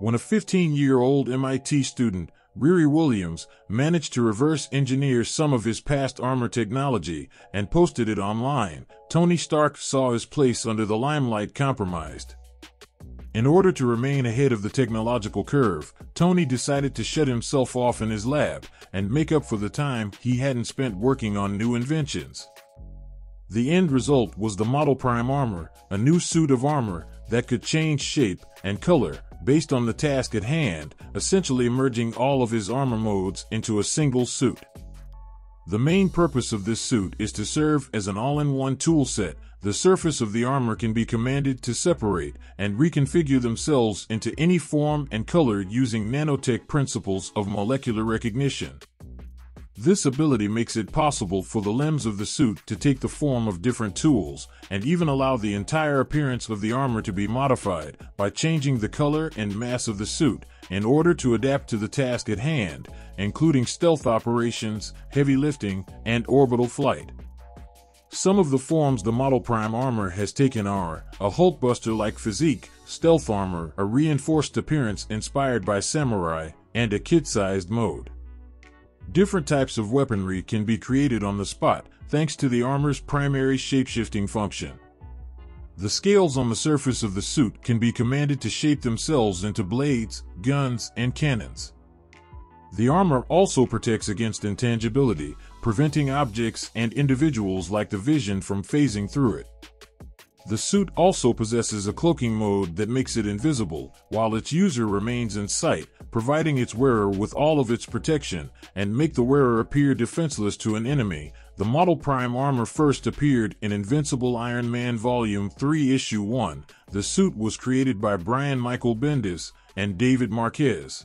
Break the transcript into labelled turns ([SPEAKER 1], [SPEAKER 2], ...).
[SPEAKER 1] when a 15-year-old MIT student, Riri Williams, managed to reverse engineer some of his past armor technology and posted it online, Tony Stark saw his place under the limelight compromised. In order to remain ahead of the technological curve, Tony decided to shut himself off in his lab and make up for the time he hadn't spent working on new inventions. The end result was the Model Prime armor, a new suit of armor that could change shape and color based on the task at hand, essentially merging all of his armor modes into a single suit. The main purpose of this suit is to serve as an all-in-one toolset. The surface of the armor can be commanded to separate and reconfigure themselves into any form and color using nanotech principles of molecular recognition. This ability makes it possible for the limbs of the suit to take the form of different tools, and even allow the entire appearance of the armor to be modified by changing the color and mass of the suit in order to adapt to the task at hand, including stealth operations, heavy lifting, and orbital flight. Some of the forms the Model Prime armor has taken are a Hulkbuster-like physique, stealth armor, a reinforced appearance inspired by samurai, and a kit-sized mode. Different types of weaponry can be created on the spot thanks to the armor's primary shapeshifting function. The scales on the surface of the suit can be commanded to shape themselves into blades, guns, and cannons. The armor also protects against intangibility, preventing objects and individuals like the vision from phasing through it. The suit also possesses a cloaking mode that makes it invisible, while its user remains in sight, providing its wearer with all of its protection and make the wearer appear defenseless to an enemy. The Model Prime armor first appeared in Invincible Iron Man Volume 3 Issue 1. The suit was created by Brian Michael Bendis and David Marquez.